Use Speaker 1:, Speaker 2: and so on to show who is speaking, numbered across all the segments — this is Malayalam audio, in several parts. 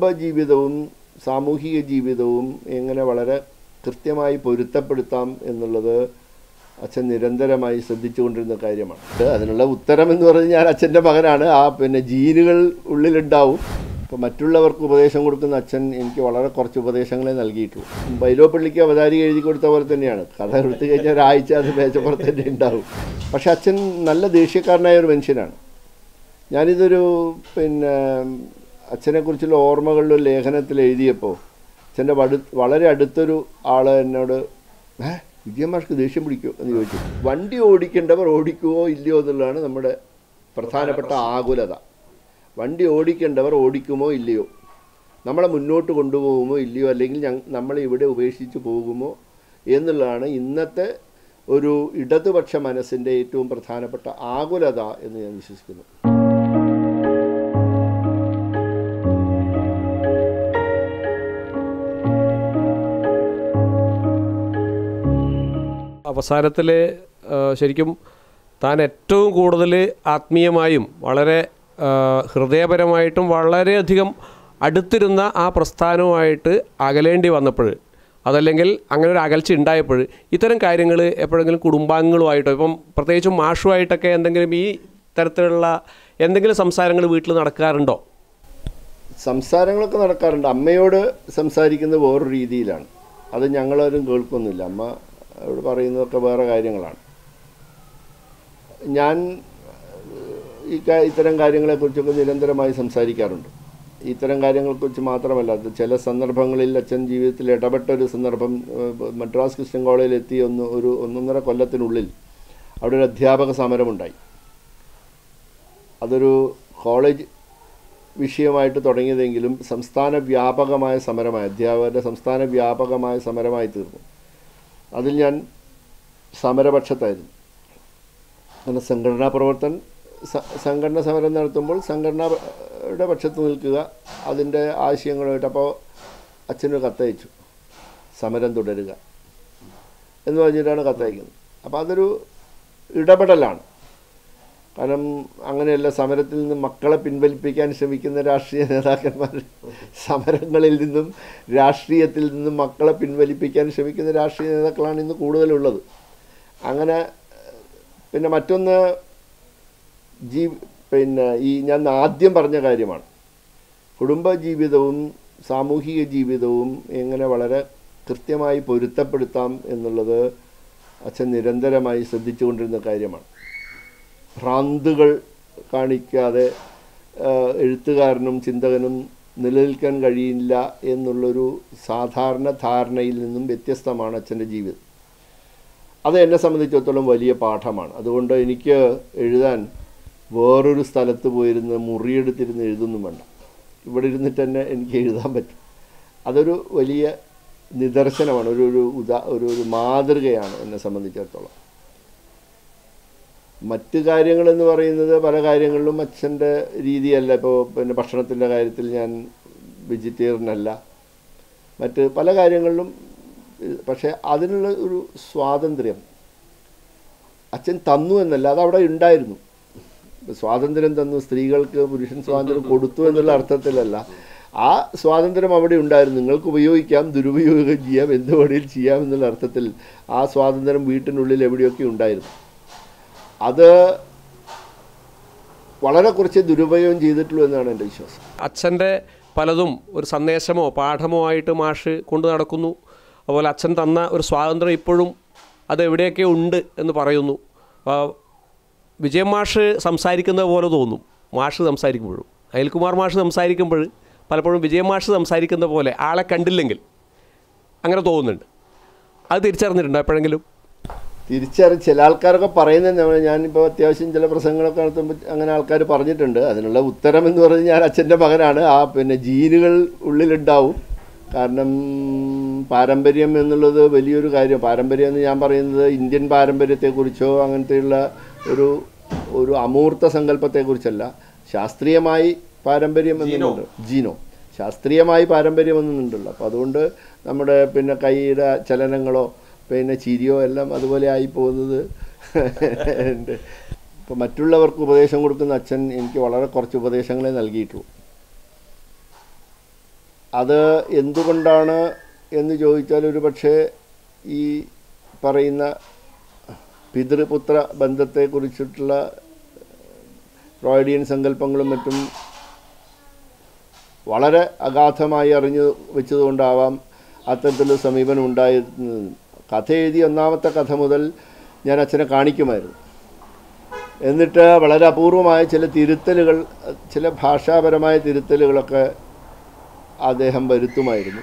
Speaker 1: കുടുംബ ജീവിതവും സാമൂഹിക ജീവിതവും എങ്ങനെ വളരെ കൃത്യമായി പൊരുത്തപ്പെടുത്താം എന്നുള്ളത് അച്ഛൻ നിരന്തരമായി ശ്രദ്ധിച്ചുകൊണ്ടിരുന്ന കാര്യമാണ്. അതിനുള്ള ഉത്തരം എന്ന് പറഞ്ഞ് ഞാൻ അച്ഛന്റെ മകനാണ്. ആ പിന്നെ ജീനുകൾ ഉള്ളിലുണ്ടാവും. ഇപ്പോൾ മറ്റുള്ളവർക്ക് ഉപദേശം കൊടുക്കുന്ന അച്ഛൻ എനിക്ക് വളരെ കുറച്ച് ഉപദേശങ്ങളെ നൽകിയിട്ടുള്ളൂ. ബൈലോപ്പള്ളിക്ക് അവതാരി എഴുതി കൊടുത്ത പോലെ തന്നെയാണ്. കഥ എടുത്തു കഴിഞ്ഞാൽ ഒരാഴ്ച അത് മേച്ചപ്പുറത്ത് തന്നെ ഉണ്ടാവും. പക്ഷെ അച്ഛൻ നല്ല ദേഷ്യക്കാരനായ ഒരു മനുഷ്യനാണ്. ഞാനിതൊരു പിന്നെ അച്ഛനെക്കുറിച്ചുള്ള ഓർമ്മകളിൽ ഒരു ലേഖനത്തിൽ എഴുതിയപ്പോൾ അച്ഛന്റെ വടു വളരെ അടുത്തൊരു ആൾ എന്നോട് ഏ വിജയമാഷ്ക്ക് ദേഷ്യം പിടിക്കുമോ എന്ന് ചോദിച്ചു. വണ്ടി ഓടിക്കേണ്ടവർ ഓടിക്കുമോ ഇല്ലയോ എന്നുള്ളതാണ് നമ്മുടെ പ്രധാനപ്പെട്ട ആകുലത. വണ്ടി ഓടിക്കേണ്ടവർ ഓടിക്കുമോ ഇല്ലയോ? നമ്മളെ മുന്നോട്ട് കൊണ്ടുപോകുമോ ഇല്ലയോ? അല്ലെങ്കിൽ നമ്മളെ ഇവിടെ ഉപേക്ഷിച്ച് പോകുമോ? എന്നുള്ളതാണ് ഇന്നത്തെ ഒരു ഇടതുപക്ഷ മനസ്സിന്റെ ഏറ്റവും പ്രധാനപ്പെട്ട ആകുലത എന്ന് ഞാൻ വിശ്വസിക്കുന്നു.
Speaker 2: അവസാനത്തിൽ ശരിക്കും താൻ ഏറ്റവും കൂടുതൽ ആത്മീയമായും വളരെ ഹൃദയപരമായിട്ടും വളരെയധികം അടുത്തിരുന്ന ആ പ്രസ്ഥാനവുമായിട്ട് അകലേണ്ടി വന്നപ്പോൾ അതല്ലെങ്കിൽ അങ്ങനെ ഒരു അകൽച്ച ഉണ്ടായപ്പോൾ ഇത്തരം കാര്യങ്ങൾ എപ്പോഴെങ്കിലും കുടുംബാംഗങ്ങളുമായിട്ടോ ഇപ്പം പ്രത്യേകിച്ചും മാഷുമായിട്ടൊക്കെ എന്തെങ്കിലും ഈ തരത്തിലുള്ള എന്തെങ്കിലും സംസാരങ്ങൾ വീട്ടിൽ നടക്കാറുണ്ടോ?
Speaker 1: സംസാരങ്ങളൊക്കെ നടക്കാറുണ്ട്. അമ്മയോട് സംസാരിക്കുന്നത് വേറൊരു രീതിയിലാണ്. അത് ഞങ്ങളാരും കേൾക്കുന്നില്ല. അമ്മ അവിടെ പറയുന്നതൊക്കെ വേറെ കാര്യങ്ങളാണ്. ഞാൻ ഈ ഇത്തരം കാര്യങ്ങളെക്കുറിച്ചൊക്കെ നിരന്തരമായി സംസാരിക്കാറുണ്ട്. ഇത്തരം കാര്യങ്ങളെക്കുറിച്ച് മാത്രമല്ല ചില സന്ദർഭങ്ങളിൽ അച്ഛൻ ജീവിതത്തിൽ ഇടപെട്ട ഒരു സന്ദർഭം മദ്രാസ് ക്രിസ്ത്യൻ കോളേജിൽ എത്തി ഒന്ന് ഒരു ഒന്നൊന്നര കൊല്ലത്തിനുള്ളിൽ അവിടെ ഒരു അധ്യാപക സമരമുണ്ടായി. അതൊരു കോളേജ് വിഷയമായിട്ട് തുടങ്ങിയതെങ്കിലും സംസ്ഥാന വ്യാപകമായ സമരമായി അധ്യാപകരുടെ സംസ്ഥാന വ്യാപകമായ സമരമായി തീർന്നു. അതിൽ ഞാൻ സമരപക്ഷത്തായിരുന്നു. അങ്ങനെ സംഘടനാ പ്രവർത്തൻ സംഘടന സമരം നടത്തുമ്പോൾ സംഘടനയുടെ പക്ഷത്ത് നിൽക്കുക അതിന്റെ ആശയങ്ങളുമായിട്ട് അപ്പോൾ അച്ഛന് കത്തയച്ചു സമരം തുടരുക എന്ന് പറഞ്ഞിട്ടാണ് കത്തയക്കുന്നത്. അപ്പോൾ അതൊരു ഇടപെടലാണ്. കാരണം അങ്ങനെയല്ല സമരത്തിൽ നിന്ന് മക്കളെ പിൻവലിപ്പിക്കാൻ ശ്രമിക്കുന്ന രാഷ്ട്രീയ നേതാക്കന്മാർ സമരങ്ങളിൽ നിന്നും രാഷ്ട്രീയത്തിൽ നിന്നും മക്കളെ പിൻവലിപ്പിക്കാൻ ശ്രമിക്കുന്ന രാഷ്ട്രീയ നേതാക്കളാണ് ഇന്ന് കൂടുതലുള്ളത്. അങ്ങനെ പിന്നെ മറ്റൊന്ന് ജീ പിന്നെ ഈ ഞാൻ ആദ്യം പറഞ്ഞ കാര്യമാണ്. കുടുംബ ജീവിതവും സാമൂഹിക ജീവിതവും എങ്ങനെ വളരെ കൃത്യമായി പൊരുത്തപ്പെടുത്താം എന്നുള്ളത് അച്ഛൻ നിരന്തരമായി ശ്രദ്ധിച്ചുകൊണ്ടിരുന്ന കാര്യമാണ്. ഭ്രാന്തുകൾ കാണിക്കാതെ എഴുത്തുകാരനും ചിന്തകനും നിലനിൽക്കാൻ കഴിയില്ല എന്നുള്ളൊരു സാധാരണ ധാരണയിൽ നിന്നും വ്യത്യസ്തമാണ് അച്ഛന്റെ ജീവിതം. അത് എന്നെ സംബന്ധിച്ചിടത്തോളം വലിയ പാഠമാണ്. അതുകൊണ്ട് എനിക്ക് എഴുതാൻ വേറൊരു സ്ഥലത്ത് പോയിരുന്ന് മുറിയെടുത്തിരുന്ന് എഴുതൊന്നും വേണ്ട. ഇവിടെ ഇരുന്നിട്ട് തന്നെ എനിക്ക് എഴുതാൻ പറ്റും. അതൊരു വലിയ നിദർശനമാണ്. ഒരു ഒരു ഉദാ ഒരു ഒരു മാതൃകയാണ് എന്നെ സംബന്ധിച്ചിടത്തോളം. മറ്റ് കാര്യങ്ങളെന്ന് പറയുന്നത് പല കാര്യങ്ങളിലും അച്ഛന്റെ രീതിയല്ല. ഇപ്പോൾ പിന്നെ ഭക്ഷണത്തിന്റെ കാര്യത്തിൽ ഞാൻ വെജിറ്റേറിയനല്ല. മറ്റ് പല കാര്യങ്ങളിലും പക്ഷേ അതിനുള്ള ഒരു സ്വാതന്ത്ര്യം അച്ഛൻ തന്നു എന്നല്ല അത് അവിടെ ഉണ്ടായിരുന്നു. സ്വാതന്ത്ര്യം തന്നു സ്ത്രീകൾക്ക് പുരുഷൻ സ്വാതന്ത്ര്യം കൊടുത്തു എന്നുള്ള അർത്ഥത്തിലല്ല. ആ സ്വാതന്ത്ര്യം അവിടെ ഉണ്ടായിരുന്നു. നിങ്ങൾക്ക് ഉപയോഗിക്കാം ദുരുപയോഗം ചെയ്യാം എന്ത് ചെയ്യാം എന്നുള്ള അർത്ഥത്തിൽ ആ സ്വാതന്ത്ര്യം വീട്ടിനുള്ളിൽ എവിടെയൊക്കെ ഉണ്ടായിരുന്നു? അത് വളരെ കുറച്ച് ദുരുപയോഗം ചെയ്തിട്ടുള്ളൂ എന്നാണ് എന്റെ വിശ്വാസം.
Speaker 2: അച്ഛന്റെ പലതും ഒരു സന്ദേശമോ പാഠമോ ആയിട്ട് മാഷ് കൊണ്ടു നടക്കുന്നു. അതുപോലെ അച്ഛൻ തന്ന ഒരു സ്വാതന്ത്ര്യം ഇപ്പോഴും അത് എവിടെയൊക്കെ ഉണ്ട് എന്ന് പറയുന്നു. വിജയം മാഷ് സംസാരിക്കുന്നത് പോലെ തോന്നും. മാഷ് സംസാരിക്കുമ്പോഴും. അനിൽകുമാർ മാഷ് സംസാരിക്കുമ്പോൾ പലപ്പോഴും വിജയം മാഷ് സംസാരിക്കുന്ന പോലെ ആളെ കണ്ടില്ലെങ്കിൽ അങ്ങനെ തോന്നുന്നുണ്ട്. അത് തിരിച്ചറിഞ്ഞിട്ടുണ്ടോ എപ്പോഴെങ്കിലും?
Speaker 1: തിരിച്ചറി ചില ആൾക്കാരൊക്കെ പറയുന്നത് ഞാനിപ്പോൾ അത്യാവശ്യം ചില പ്രസംഗങ്ങളൊക്കെ നടത്തുമ്പോൾ അങ്ങനെ ആൾക്കാർ പറഞ്ഞിട്ടുണ്ട്. അതിനുള്ള ഉത്തരം എന്ന് പറഞ്ഞ് ഞാൻ അച്ഛന്റെ മകനാണ്. ആ പിന്നെ ജീനുകൾ ഉള്ളിലുണ്ടാവും. കാരണം പാരമ്പര്യം എന്നുള്ളത് വലിയൊരു കാര്യം. പാരമ്പര്യം എന്ന് ഞാൻ പറയുന്നത് ഇന്ത്യൻ പാരമ്പര്യത്തെക്കുറിച്ചോ അങ്ങനത്തെയുള്ള ഒരു ഒരു അമൂർത്ത സങ്കല്പത്തെക്കുറിച്ചല്ല. ശാസ്ത്രീയമായി പാരമ്പര്യം എന്നുണ്ട്. ജീനോ. ശാസ്ത്രീയമായി പാരമ്പര്യം എന്നുണ്ടല്ലോ അപ്പോൾ അതുകൊണ്ട് നമ്മുടെ പിന്നെ കൈയുടെ ചലനങ്ങളോ പിന്നെ ചിരിയോ എല്ലാം അതുപോലെ ആയി പോകുന്നത്. ഇപ്പം മറ്റുള്ളവർക്ക് ഉപദേശം കൊടുക്കുന്ന അച്ഛൻ എനിക്ക് വളരെ കുറച്ച് ഉപദേശങ്ങളെ നൽകിയിട്ടുള്ളൂ. അത് എന്തുകൊണ്ടാണ് എന്ന് ചോദിച്ചാൽ ഒരു പക്ഷേ ഈ പറയുന്ന പിതൃപുത്ര ബന്ധത്തെക്കുറിച്ചിട്ടുള്ള ഫ്രോയിഡിയൻ സങ്കല്പങ്ങളും മറ്റും വളരെ അഗാധമായി അറിഞ്ഞു വെച്ചതുകൊണ്ടാവാം അത്തരത്തിലുള്ള സമീപനം ഉണ്ടായിരുന്നത്. കഥ എഴുതി ഒന്നാമത്തെ കഥ മുതൽ ഞാൻ അച്ഛനെ കാണിക്കുമായിരുന്നു. എന്നിട്ട് വളരെ അപൂർവമായ ചില തിരുത്തലുകൾ ചില ഭാഷാപരമായ തിരുത്തലുകളൊക്കെ അദ്ദേഹം വരുത്തുമായിരുന്നു.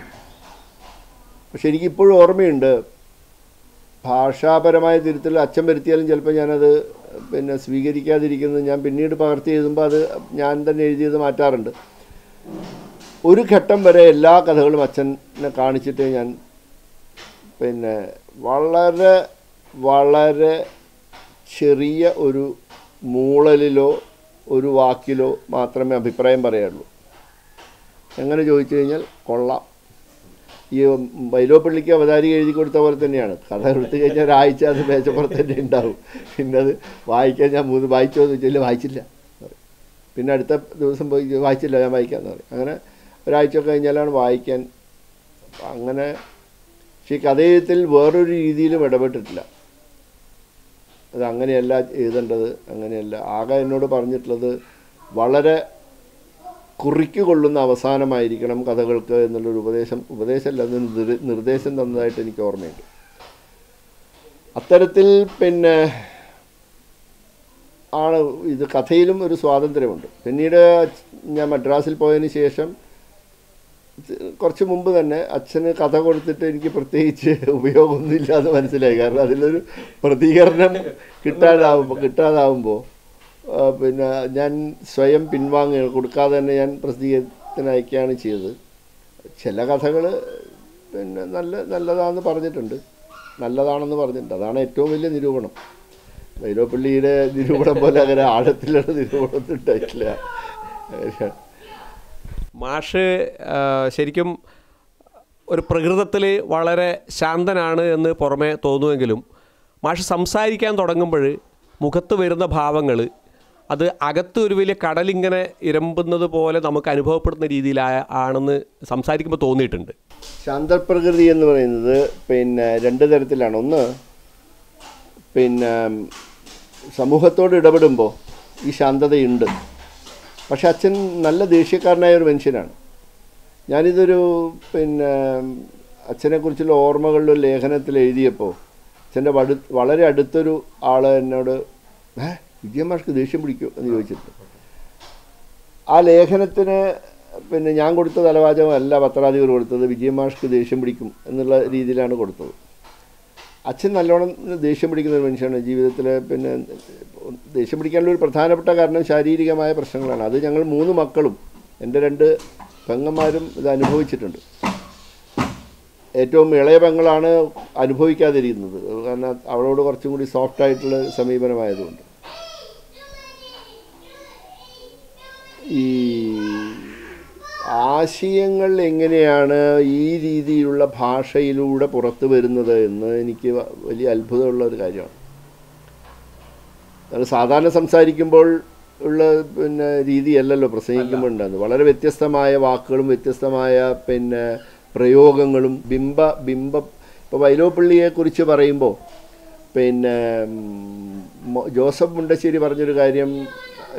Speaker 1: പക്ഷെ എനിക്കിപ്പോഴും ഓർമ്മയുണ്ട് ഭാഷാപരമായ തിരുത്തൽ അച്ഛൻ വരുത്തിയാലും ചിലപ്പോൾ ഞാനത് പിന്നെ സ്വീകരിക്കാതിരിക്കുന്നത് ഞാൻ പിന്നീട് പകർത്തി എഴുതുമ്പോൾ അത് ഞാൻ തന്നെ എഴുതിയത് മാറ്റാറുണ്ട്. ഒരു ഘട്ടം വരെ എല്ലാ കഥകളും അച്ഛനെ കാണിച്ചിട്ടേ ഞാൻ പിന്നെ വളരെ വളരെ ചെറിയ ഒരു മൂളലിലോ ഒരു വാക്കിലോ മാത്രമേ അഭിപ്രായം പറയുള്ളൂ എങ്ങനെ ചോദിച്ചു കഴിഞ്ഞാൽ കൊള്ളാം. ഈ വൈലോപ്പള്ളിക്ക് അവതാരി എഴുതി കൊടുത്ത പോലെ തന്നെയാണ്. കഥ എടുത്തു കഴിഞ്ഞാൽ ഒരാഴ്ച അത് മേച്ചപ്പുറത്ത് തന്നെ ഉണ്ടാവും. പിന്നെ അത് വായിക്കാൻ ഞാൻ മൂന്ന് വായിച്ചോ എന്ന് ചോദിച്ചാൽ വായിച്ചില്ല. പിന്നെ അടുത്ത ദിവസം പോയി വായിച്ചില്ല ഞാൻ വായിക്കാമെന്ന് പറയും. അങ്ങനെ ഒരാഴ്ച കഴിഞ്ഞാലാണ് വായിക്കാൻ. അങ്ങനെ പക്ഷേ കഥയത്തിൽ വേറൊരു രീതിയിലും ഇടപെട്ടിട്ടില്ല. അത് അങ്ങനെയല്ല എഴുതേണ്ടത് അങ്ങനെയല്ല. ആകെ എന്നോട് പറഞ്ഞിട്ടുള്ളത് വളരെ കുറിക്ക് കൊള്ളുന്ന അവസാനമായിരിക്കണം കഥകൾക്ക് എന്നുള്ളൊരു ഉപദേശം. ഉപദേശമല്ല അത് നിർദ്ദേശം തന്നതായിട്ട് എനിക്ക് ഓർമ്മയുണ്ട്. അത്തരത്തിൽ പിന്നെ ആണ് ഇത് കഥയിലും ഒരു സ്വാതന്ത്ര്യമുണ്ട്. പിന്നീട് ഞാൻ മദ്രാസിൽ പോയതിന് ശേഷം കുറച്ച് മുമ്പ് തന്നെ അച്ഛന് കഥ കൊടുത്തിട്ട് എനിക്ക് പ്രത്യേകിച്ച് ഉപയോഗമൊന്നുമില്ല എന്ന് മനസ്സിലായി. കാരണം അതിലൊരു പ്രതികരണം കിട്ടാതാവുമ്പോൾ കിട്ടാതാവുമ്പോൾ പിന്നെ ഞാൻ സ്വയം പിൻവാങ്ങുക കൊടുക്കാതെ തന്നെ ഞാൻ പ്രസിദ്ധീകരണത്തിന് അയക്കുകയാണ് ചെയ്തത്. ചില കഥകൾ പിന്നെ നല്ല നല്ലതാണെന്ന് പറഞ്ഞിട്ടുണ്ട്. നല്ലതാണെന്ന് പറഞ്ഞിട്ടുണ്ട്. അതാണ് ഏറ്റവും വലിയ നിരൂപണം. വൈലോപ്പള്ളിയുടെ നിരൂപണം പോലെ അങ്ങനെ ആഴത്തിലുള്ള നിരൂപണം ഉണ്ടായിട്ടില്ല.
Speaker 2: മാഷ് ശരിക്കും ഒരു പ്രകൃതത്തിൽ വളരെ ശാന്തനാണ് എന്ന് പുറമേ തോന്നുമെങ്കിലും മാഷ് സംസാരിക്കാൻ തുടങ്ങുമ്പോൾ മുഖത്ത് വരുന്ന ഭാവങ്ങൾ അത് അകത്ത് ഒരു വലിയ കടലിങ്ങനെ ഇരമ്പുന്നത് പോലെ നമുക്ക് അനുഭവപ്പെടുന്ന രീതിയിലായ ആണെന്ന് സംസാരിക്കുമ്പോൾ തോന്നിയിട്ടുണ്ട്.
Speaker 1: ശാന്തപ്രകൃതി എന്ന് പറയുന്നത് പിന്നെ രണ്ട് തരത്തിലാണ്. ഒന്ന് പിന്നെ സമൂഹത്തോട് ഇടപെടുമ്പോൾ ഈ ശാന്തതയുണ്ട്. പക്ഷെ അച്ഛൻ നല്ല ദേഷ്യക്കാരനായ ഒരു മനുഷ്യനാണ്. ഞാനിതൊരു പിന്നെ അച്ഛനെക്കുറിച്ചുള്ള ഓർമ്മകളിൽ ഒരു ലേഖനത്തിൽ എഴുതിയപ്പോൾ അച്ഛന്റെ വടു വളരെ അടുത്തൊരു ആൾ എന്നോട് ഏ വിജയമാർക്ക് ദേഷ്യം പിടിക്കൂ? എന്ന് ചോദിച്ചിട്ട്. ആ ലേഖനത്തിന് പിന്നെ ഞാൻ കൊടുത്ത തലവാചകമല്ല പത്രാധിപർ കൊടുത്തത് വിജയമാഷ്ക്ക് ദേഷ്യം പിടിക്കും എന്നുള്ള രീതിയിലാണ് കൊടുത്തത്. അച്ഛൻ നല്ലോണം ദേഷ്യം പിടിക്കുന്ന ഒരു മനുഷ്യനാണ് ജീവിതത്തിൽ പിന്നെ ദേഷ്യം പിടിക്കാനുള്ള ഒരു പ്രധാനപ്പെട്ട കാരണം ശാരീരികമായ പ്രശ്നങ്ങളാണ്. അത് ഞങ്ങൾ മൂന്ന് മക്കളും എന്റെ രണ്ട് പെങ്ങന്മാരും ഇത് അനുഭവിച്ചിട്ടുണ്ട്. ഏറ്റവും ഇളയ പെങ്ങളാണ് അനുഭവിക്കാതിരിക്കുന്നത്. കാരണം അവളോട് കുറച്ചും കൂടി സോഫ്റ്റ് ആയിട്ടുള്ള സമീപനമായതുകൊണ്ട്. ഈ ആശയങ്ങൾ എങ്ങനെയാണ് ഈ രീതിയിലുള്ള ഭാഷയിലൂടെ പുറത്തു വരുന്നത് എന്ന് എനിക്ക് വലിയ അത്ഭുതമുള്ള ഒരു കാര്യമാണ്. അത് സാധാരണ സംസാരിക്കുമ്പോൾ ഉള്ള പിന്നെ രീതിയല്ലല്ലോ പ്രസംഗിക്കുമ്പോൾ ഉണ്ടാകുന്നത് വളരെ വ്യത്യസ്തമായ വാക്കുകളും വ്യത്യസ്തമായ പിന്നെ പ്രയോഗങ്ങളും ബിംബ ബിംബ ഇപ്പോൾ വൈലോപ്പള്ളിയെക്കുറിച്ച് പറയുമ്പോൾ പിന്നെ ജോസഫ് മുണ്ടശ്ശേരി പറഞ്ഞൊരു കാര്യം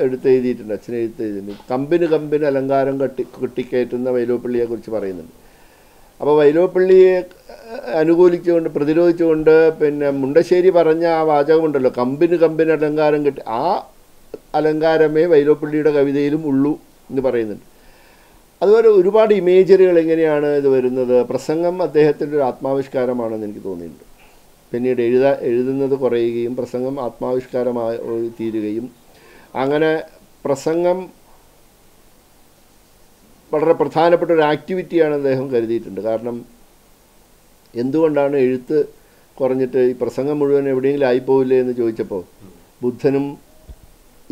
Speaker 1: എടുത്ത് എഴുതിയിട്ടുണ്ട് അച്ഛൻ എഴുത്ത് എഴുതിയിട്ടുണ്ട് കമ്പിന് കമ്പിന് അലങ്കാരം കെട്ടി കെട്ടിക്കയറ്റുന്ന വൈലോപ്പള്ളിയെക്കുറിച്ച് പറയുന്നുണ്ട്. അപ്പോൾ വൈലോപ്പള്ളിയെ അനുകൂലിച്ചുകൊണ്ട് പ്രതിരോധിച്ചുകൊണ്ട് പിന്നെ മുണ്ടശ്ശേരി പറഞ്ഞ ആ വാചകമുണ്ടല്ലോ കമ്പിന് കമ്പിന് അലങ്കാരം കെട്ടി ആ അലങ്കാരമേ വൈലോപ്പള്ളിയുടെ കവിതയിലും ഉള്ളൂ എന്ന് പറയുന്നുണ്ട്. അതുപോലെ ഒരുപാട് ഇമേജറികൾ എങ്ങനെയാണ് ഇത് വരുന്നത്? പ്രസംഗം അദ്ദേഹത്തിന്റെ ഒരു ആത്മാവിഷ്കാരമാണെന്ന് എനിക്ക് തോന്നിയിട്ടുണ്ട്. പിന്നീട് എഴുതാ എഴുതുന്നത് കുറയുകയും പ്രസംഗം ആത്മാവിഷ്കാരമായി തീരുകയും അങ്ങനെ പ്രസംഗം വളരെ പ്രധാനപ്പെട്ട ഒരു ആക്ടിവിറ്റിയാണ് അദ്ദേഹം കരുതിയിട്ടുണ്ട്. കാരണം എന്തുകൊണ്ടാണ് എഴുത്ത് കുറഞ്ഞിട്ട് ഈ പ്രസംഗം മുഴുവൻ എവിടെയെങ്കിലും ആയിപ്പോവില്ലേ എന്ന് ചോദിച്ചപ്പോൾ ബുദ്ധനും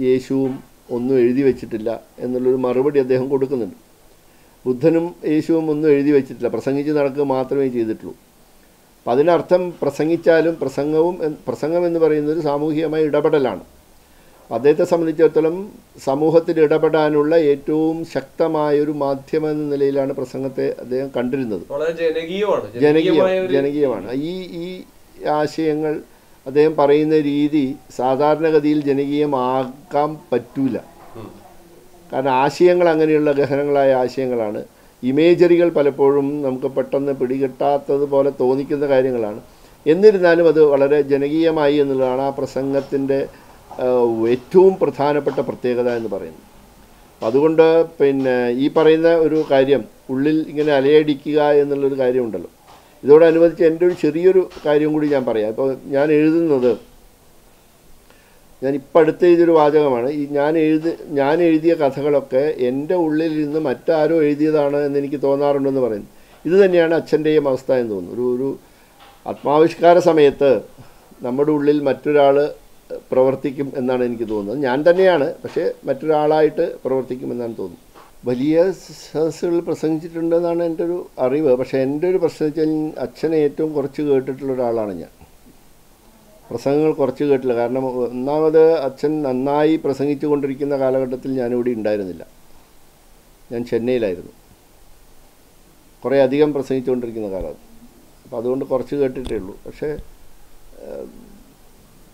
Speaker 1: യേശുവും ഒന്നും എഴുതി വെച്ചിട്ടില്ല എന്നുള്ളൊരു മറുപടി അദ്ദേഹം കൊടുക്കുന്നുണ്ട്. ബുദ്ധനും യേശുവും ഒന്നും എഴുതി വെച്ചിട്ടില്ല. പ്രസംഗിച്ച് നടക്കുക മാത്രമേ ചെയ്തിട്ടുള്ളൂ. അപ്പം അതിനർത്ഥം പ്രസംഗിച്ചാലും പ്രസംഗവും പ്രസംഗം എന്ന് പറയുന്നത് സാമൂഹികമായ ഇടപെടലാണ്. അദ്ദേഹത്തെ സംബന്ധിച്ചിടത്തോളം സമൂഹത്തിൽ ഇടപെടാനുള്ള ഏറ്റവും ശക്തമായൊരു മാധ്യമം എന്ന നിലയിലാണ് പ്രസംഗത്തെ അദ്ദേഹം കണ്ടിരുന്നത്.
Speaker 2: ജനകീയമാണ്.
Speaker 1: ജനകീയമാണ്. ഈ ഈ ആശയങ്ങൾ അദ്ദേഹം പറയുന്ന രീതി സാധാരണഗതിയിൽ ജനകീയമാക്കാൻ പറ്റൂല. കാരണം ആശയങ്ങൾ അങ്ങനെയുള്ള ഗഹനങ്ങളായ ആശയങ്ങളാണ്. ഇമേജറികൾ പലപ്പോഴും നമുക്ക് പെട്ടെന്ന് പിടികിട്ടാത്തതുപോലെ തോന്നിക്കുന്ന കാര്യങ്ങളാണ്. എന്നിരുന്നാലും അത് വളരെ ജനകീയമായി എന്നുള്ളതാണ് ആ പ്രസംഗത്തിന്റെ ഏറ്റവും പ്രധാനപ്പെട്ട പ്രത്യേകത എന്ന് പറയുന്നത് അതുകൊണ്ട് പിന്നെ ഈ പറയുന്ന ഒരു കാര്യം ഉള്ളിൽ ഇങ്ങനെ അലയടിക്കുക എന്നുള്ളൊരു കാര്യമുണ്ടല്ലോ. ഇതോടനുബന്ധിച്ച് എന്റെ ഒരു ചെറിയൊരു കാര്യം കൂടി ഞാൻ പറയാം. ഇപ്പോൾ ഞാൻ എഴുതുന്നത് ഞാൻ ഇപ്പം അടുത്ത് എഴുതിയൊരു വാചകമാണ്. ഈ ഞാൻ എഴുതി ഞാൻ എഴുതിയ കഥകളൊക്കെ എന്റെ ഉള്ളിൽ നിന്ന് മറ്റാരോ എഴുതിയതാണ് എന്ന് എനിക്ക് തോന്നാറുണ്ടെന്ന് പറയുന്നു. ഇത് തന്നെയാണ് അച്ഛന്റെയും അവസ്ഥ എന്ന് തോന്നുന്നു. ഒരു ഒരു ആത്മാവിഷ്കാര സമയത്ത് നമ്മുടെ ഉള്ളിൽ മറ്റൊരാൾ പ്രവർത്തിക്കും എന്നാണ് എനിക്ക് തോന്നുന്നത്. ഞാൻ തന്നെയാണ് പക്ഷേ മറ്റൊരാളായിട്ട് പ്രവർത്തിക്കും എന്നാണ് തോന്നുന്നത്. വലിയ സദസ്സുകളിൽ പ്രസംഗിച്ചിട്ടുണ്ടെന്നാണ് എന്റെ ഒരു അറിവ്. പക്ഷേ എന്റെ ഒരു പ്രശ്നം വെച്ചാൽ അച്ഛനെ ഏറ്റവും കുറച്ച് കേട്ടിട്ടുള്ള ഒരാളാണ് ഞാൻ. പ്രസംഗങ്ങൾ കുറച്ച് കേട്ടില്ല. കാരണം ഒന്നാമത് അച്ഛൻ നന്നായി പ്രസംഗിച്ചു കൊണ്ടിരിക്കുന്ന കാലഘട്ടത്തിൽ ഞാനിവിടെ ഉണ്ടായിരുന്നില്ല. ഞാൻ ചെന്നൈയിലായിരുന്നു. കുറേ അധികം പ്രസംഗിച്ചുകൊണ്ടിരിക്കുന്ന കാലം അപ്പോൾ അതുകൊണ്ട് കുറച്ച് കേട്ടിട്ടേ ഉള്ളൂ. പക്ഷേ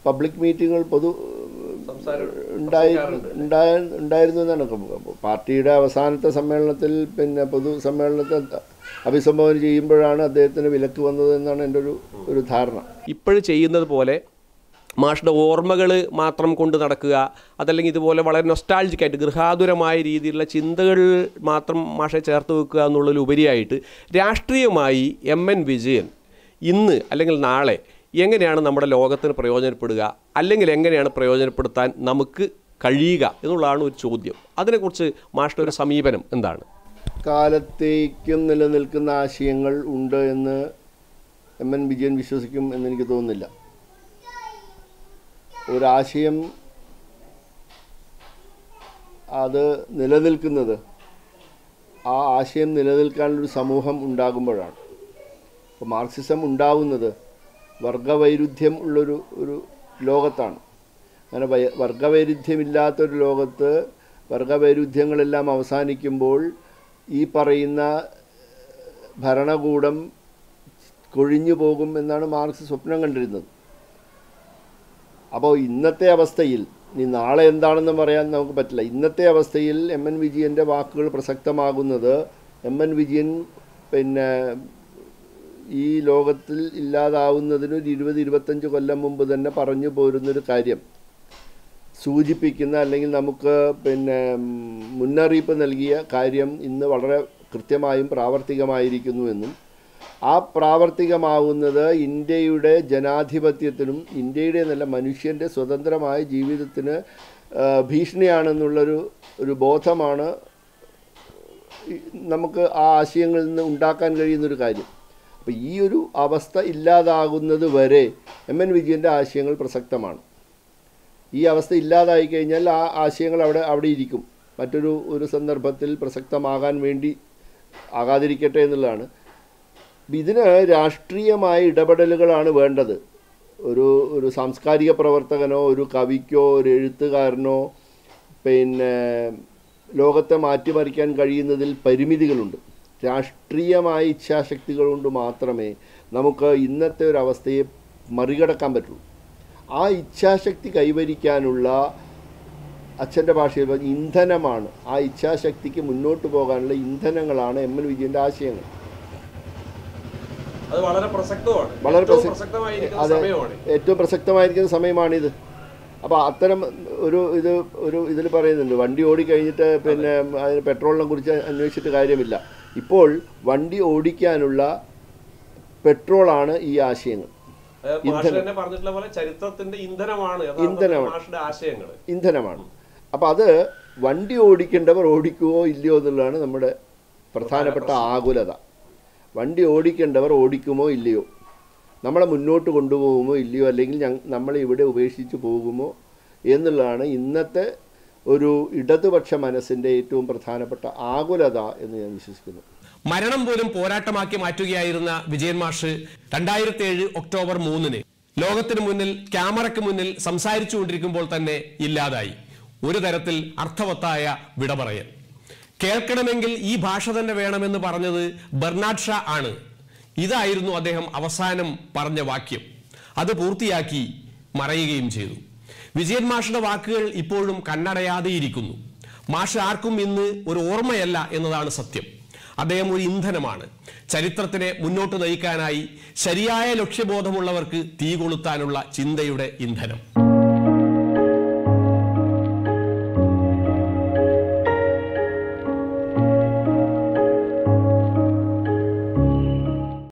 Speaker 1: പബ്ലിക് മീറ്റിങ്ങുകൾ പൊതു ഉണ്ടായിരുന്നു എന്നാണ് പാർട്ടിയുടെ അവസാനത്തെ സമ്മേളനത്തിൽ പിന്നെ പൊതു സമ്മേളനത്തെ അഭിസംബോധന ചെയ്യുമ്പോഴാണ് അദ്ദേഹത്തിന് വിലക്ക് വന്നത് എന്നാണ് എന്റെ ഒരു ഒരു ധാരണ.
Speaker 2: ഇപ്പോഴും ചെയ്യുന്നത് പോലെ മാഷിന്റെ ഓർമ്മകൾ മാത്രം കൊണ്ട് നടക്കുക അതല്ലെങ്കിൽ ഇതുപോലെ വളരെ നൊസ്റ്റാൾജിക് ആയിട്ട് ഗൃഹാതുരമായ രീതിയിലുള്ള ചിന്തകൾ മാത്രം മാഷെ ചേർത്ത് വെക്കുക എന്നുള്ളതിലുപരിയായിട്ട് രാഷ്ട്രീയമായി എം എൻ വിജയൻ ഇന്ന് അല്ലെങ്കിൽ നാളെ എങ്ങനെയാണ് നമ്മുടെ ലോകത്തിന് പ്രയോജനപ്പെടുക? അല്ലെങ്കിൽ എങ്ങനെയാണ് പ്രയോജനപ്പെടുത്താൻ നമുക്ക് കഴിയുക എന്നുള്ളതാണ് ഒരു ചോദ്യം. അതിനെക്കുറിച്ച് മാഷ്ടർ ഒരു സമീപനം എന്താണ്?
Speaker 1: കാലത്തേക്കും നിലനിൽക്കുന്ന ആശയങ്ങൾ ഉണ്ട് എന്ന് എം എൻ വിജയൻ വിശ്വസിക്കും എന്നെനിക്ക് തോന്നുന്നില്ല. ഒരാശയം അത് നിലനിൽക്കുന്നത് ആ ആശയം നിലനിൽക്കാനുള്ളൊരു സമൂഹം ഉണ്ടാകുമ്പോഴാണ്. അപ്പോൾ മാർക്സിസം ഉണ്ടാവുന്നത് വർഗവൈരുദ്ധ്യം ഉള്ളൊരു ഒരു ലോകത്താണ്. അങ്ങനെ വർഗവൈരുദ്ധ്യമില്ലാത്തൊരു ലോകത്ത് വർഗവൈരുദ്ധ്യങ്ങളെല്ലാം അവസാനിക്കുമ്പോൾ ഈ പറയുന്ന ഭരണകൂടം കൊഴിഞ്ഞു പോകും എന്നാണ് മാർക്സ് സ്വപ്നം കണ്ടിരുന്നത്. അപ്പോൾ ഇന്നത്തെ അവസ്ഥയിൽ ഇനി നാളെ എന്താണെന്ന് പറയാൻ നമുക്ക് പറ്റില്ല. ഇന്നത്തെ അവസ്ഥയിൽ എം എൻ വിജയന്റെ വാക്കുകൾ പ്രസക്തമാകുന്നത് എം എൻ വിജയൻ പിന്നെ ഈ ലോകത്തിൽ ഇല്ലാതാവുന്നതിന് ഒരു ഇരുപത് ഇരുപത്തഞ്ച് കൊല്ലം മുമ്പ് തന്നെ പറഞ്ഞു പോരുന്നൊരു കാര്യം. സൂചിപ്പിക്കുന്ന അല്ലെങ്കിൽ നമുക്ക് പിന്നെ മുന്നറിയിപ്പ് നൽകിയ കാര്യം ഇന്ന് വളരെ കൃത്യമായും പ്രാവർത്തികമായിരിക്കുന്നു എന്നും ആ പ്രാവർത്തികമാവുന്നത് ഇന്ത്യയുടെ ജനാധിപത്യത്തിനും ഇന്ത്യയുടെ നല്ല മനുഷ്യന്റെ സ്വതന്ത്രമായ ജീവിതത്തിന് ഭീഷണിയാണെന്നുള്ളൊരു ഒരു ബോധമാണ് നമുക്ക് ആ ആശയങ്ങളിൽ നിന്ന് ഉണ്ടാക്കാൻ കഴിയുന്നൊരു കാര്യം. അപ്പോൾ ഈ ഒരു അവസ്ഥ ഇല്ലാതാകുന്നത് വരെ എം എൻ വിജയന്റെ ആശയങ്ങൾ പ്രസക്തമാണ്. ഈ അവസ്ഥ ഇല്ലാതായി കഴിഞ്ഞാൽ ആ ആശയങ്ങൾ അവിടെ അവിടെ ഇരിക്കും. മറ്റൊരു ഒരു സന്ദർഭത്തിൽ പ്രസക്തമാകാൻ വേണ്ടി ആകാതിരിക്കട്ടെ എന്നുള്ളതാണ്. ഇതിന് രാഷ്ട്രീയമായ ഇടപെടലുകളാണ് വേണ്ടത്. ഒരു ഒരു സാംസ്കാരിക പ്രവർത്തകനോ ഒരു കവിക്കോ ഒരു എഴുത്തുകാരനോ പിന്നെ ലോകത്തെ മാറ്റിമറിക്കാൻ കഴിയുന്നതിൽ പരിമിതികളുണ്ട്. രാഷ്ട്രീയമായ ഇച്ഛാശക്തികൾ കൊണ്ട് മാത്രമേ നമുക്ക് ഇന്നത്തെ ഒരു അവസ്ഥയെ മറികടക്കാൻ പറ്റുള്ളൂ. ആ ഇച്ഛാശക്തി കൈവരിക്കാനുള്ള അച്ഛന്റെ ഭാഷയിൽ പറഞ്ഞ ഇന്ധനമാണ്. ആ ഇച്ഛാശക്തിക്ക് മുന്നോട്ട് പോകാനുള്ള ഇന്ധനങ്ങളാണ് എം എൽ വിജയന്റെ ആശയങ്ങൾ.
Speaker 2: അത് വളരെ പ്രസക്തമാണ്.
Speaker 1: വളരെ
Speaker 2: പ്രസക്തമായിരിക്കുന്ന
Speaker 1: ഏറ്റവും പ്രസക്തമായിരിക്കുന്ന സമയമാണിത്. അപ്പോൾ അത്തരം ഒരു ഇത് ഒരു ഇതിൽ പറയുന്നുണ്ട് വണ്ടി ഓടിക്കഴിഞ്ഞിട്ട് പിന്നെ അതിന് പെട്രോളിനെ കുറിച്ച് അന്വേഷിച്ചിട്ട് കാര്യമില്ല. ഇപ്പോൾ വണ്ടി ഓടിക്കാനുള്ള പെട്രോളാണ് ഈ ആശയങ്ങൾ.
Speaker 2: ഇന്ധനമാണ് അപ്പൊ
Speaker 1: ഇന്ധനമാണ്. അത് വണ്ടി ഓടിക്കേണ്ടവർ ഓടിക്കുവോ ഇല്ലയോ എന്നുള്ളതാണ് നമ്മുടെ പ്രധാനപ്പെട്ട ആകുലത. വണ്ടി ഓടിക്കേണ്ടവർ ഓടിക്കുമോ ഇല്ലയോ? നമ്മളെ മുന്നോട്ട് കൊണ്ടുപോകുമോ ഇല്ലയോ? അല്ലെങ്കിൽ നമ്മളെ ഇവിടെ ഉപേക്ഷിച്ച് പോകുമോ? എന്നുള്ളതാണ് ഇന്നത്തെ ഒരു ഇടതുപക്ഷ മനസ്സിന്റെ ഏറ്റവും പ്രധാനപ്പെട്ട ആകുലത എന്ന് ഞാൻ വിശ്വസിക്കുന്നു.
Speaker 2: മരണം പോലും പോരാട്ടമാക്കി മാറ്റുകയായിരുന്ന വിജയൻ മാഷ് രണ്ടായിരത്തി ഏഴ് ഒക്ടോബർ മൂന്നിന് ലോകത്തിന് മുന്നിൽ ക്യാമറയ്ക്ക് മുന്നിൽ സംസാരിച്ചു കൊണ്ടിരിക്കുമ്പോൾ തന്നെ ഇല്ലാതായി. ഒരു തരത്തിൽ അർത്ഥവത്തായ വിട പറയൽ കേൾക്കണമെങ്കിൽ ഈ ഭാഷ തന്നെ വേണമെന്ന് പറഞ്ഞത് ബെർണാഡ് ഷാ ആണ്. ഇതായിരുന്നു അദ്ദേഹം അവസാനം പറഞ്ഞ വാക്യം. അത് പൂർത്തിയാക്കി മറയുകയും ചെയ്തു. വിജയൻ മാഷിന്റെ വാക്കുകൾ ഇപ്പോഴും കണ്ണടയാതെയിരിക്കുന്നു. മാഷ് ആർക്കും ഇന്ന് ഒരു ഓർമ്മയല്ല എന്നതാണ് സത്യം. അദ്ദേഹം ഒരു ഇന്ധനമാണ്. ചരിത്രത്തിനെ മുന്നോട്ട് നയിക്കാനായി ശരിയായ ലക്ഷ്യബോധമുള്ളവർക്ക് തീ കൊളുത്താനുള്ള ചിന്തയുടെ ഇന്ധനം.